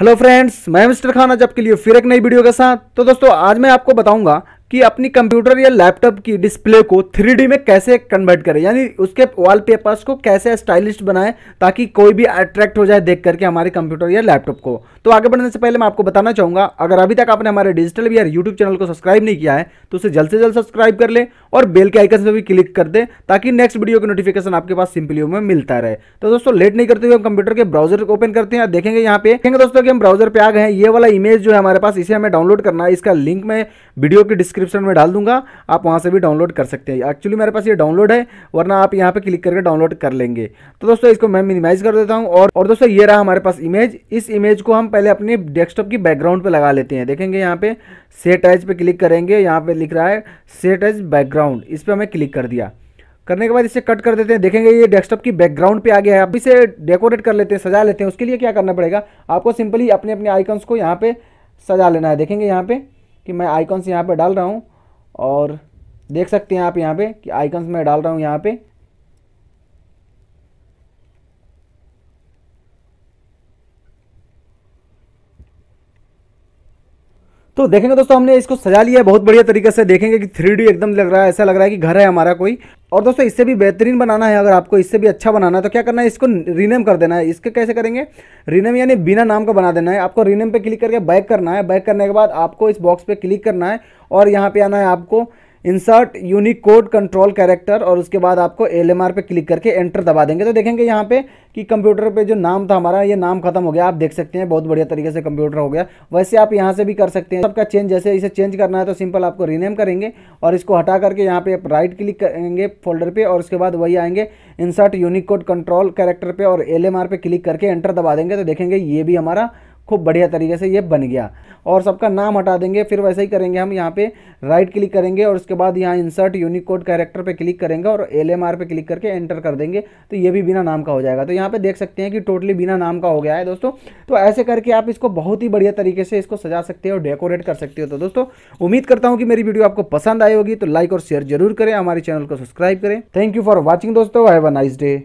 Hello friends मैं mister Khan आज आपके लिए फिर एक नई वीडियो के साथ। तो दोस्तों, आज मैं आपको बताऊँगा कि अपनी कंप्यूटर या लैपटॉप की डिस्प्ले को 3D में कैसे कन्वर्ट करें? यानी उसके वॉलपेपर्स को कैसे स्टाइलिश बनाएँ ताकि कोई भी अट्रैक्ट हो जाए देख करके हमारे कंप्यूटर या लैपटॉप को? तो आगे बढ़ने से पहले मैं आपको बताना चाहूँगा, अगर अभी तक आपने हमारे डिजिटल वीआर यूट्यूब चैनल को सब्सक्राइब नहीं किया है तो उसे जल्द से जल्द सब्सक्राइब कर ले और बेल के आइकन पर भी क्लिक कर दे ताकि नेक्स्ट वीडियो की नोटिफिकेशन आपके पास सिंपली में मिलता रहे। तो दोस्तों लेट नहीं करते हुए हम कंप्यूटर के ब्राउज़र को ओपन करते हैं। देखेंगे यहाँ पे, देखेंगे दोस्तों कि हम ब्राउज़र पे आ गए हैं। ये वाला इमेज जो है हमारे पास, इसे हमें डाउनलोड करना है। इसका लिंक मैं वीडियो की डिस्क्रिप्शन में डाल दूँगा, आप वहाँ से भी डाउनलोड कर सकते हैं। एक्चुअली मेरे पास ये डाउनलोड है, वरना आप यहाँ पे क्लिक करके डाउनलोड कर लेंगे। तो दोस्तों, इसको मैं मिनिमाइज कर देता हूँ और और दोस्तों, ये रहा हमारे पास इमेज इस इमेज को हम पहले अपने डेस्कटॉप की बैकग्राउंड पर लगा लेते हैं। देखेंगे यहाँ पे सेट एज पे क्लिक करेंगे, यहाँ पे लिख रहा है सेट एज बैकग्राउंड इस पर हमें क्लिक कर दिया। करने के बाद इसे कट कर देते हैं। देखेंगे ये डेस्कटॉप की बैकग्राउंड पे आ गया है। अब इसे डेकोरेट कर लेते हैं, सजा लेते हैं। उसके लिए क्या करना पड़ेगा? आपको सिंपली अपने अपने आइकन्स को यहाँ पे सजा लेना है। देखेंगे यहाँ पे। कि मैं आइकन्स यहाँ पे डाल रहा हूँ और देख सकते हैं आप यहाँ पे कि आइकन्स मैं डाल रहा हूँ यहाँ पे। तो देखेंगे दोस्तों, हमने इसको सजा लिया है बहुत बढ़िया तरीके से। देखेंगे कि थ्री एकदम लग रहा है, ऐसा लग रहा है कि घर है हमारा कोई। और दोस्तों, इससे भी बेहतरीन बनाना है, अगर आपको इससे भी अच्छा बनाना है तो क्या करना है, इसको रीनेम कर देना है। इसके कैसे करेंगे? रीनेम यानी बिना नाम का बना देना है। आपको रीनेम पे क्लिक करके बैक करना है। बैक करने के बाद आपको इस बॉक्स पे क्लिक करना है और यहाँ पे आना है आपको insert unique code control character और उसके बाद आपको एल एम आर पे क्लिक करके एंटर दबा देंगे। तो देखेंगे यहाँ पे कि कंप्यूटर पे जो नाम था हमारा, ये नाम खत्म हो गया। आप देख सकते हैं, बहुत बढ़िया तरीके से कंप्यूटर हो गया। वैसे आप यहाँ से भी कर सकते हैं। सबका चेंज जैसे इसे चेंज करना है तो सिंपल आपको रीनेम करेंगे और इसको हटा करके यहाँ पे आप राइट क्लिक करेंगे फोल्डर पर और उसके बाद वही आएँगे। Insert unique code control character पर और एल एम पे क्लिक करके एंटर दबा देंगे। तो देखेंगे ये भी हमारा खूब बढ़िया तरीके से ये बन गया। और सबका नाम हटा देंगे, फिर वैसे ही करेंगे हम यहाँ पे राइट क्लिक करेंगे और उसके बाद यहाँ इंसर्ट यूनिकोड कैरेक्टर पे क्लिक करेंगे और एल एम पे क्लिक करके एंटर कर देंगे तो ये भी बिना नाम का हो जाएगा। तो यहाँ पे देख सकते हैं कि टोटली बिना नाम का हो गया है दोस्तों। तो ऐसे करके आप इसको बहुत ही बढ़िया तरीके से इसको सजा सकते हो डेकोरेट कर सकते हो। तो दोस्तों, उम्मीद करता हूँ कि मेरी वीडियो आपको पसंद आई होगी तो लाइक और शेयर ज़रूर करें, हमारे चैनल को सब्सक्राइब करें। थैंक यू फॉर वॉचिंग दोस्तों हैव अ नाइस डे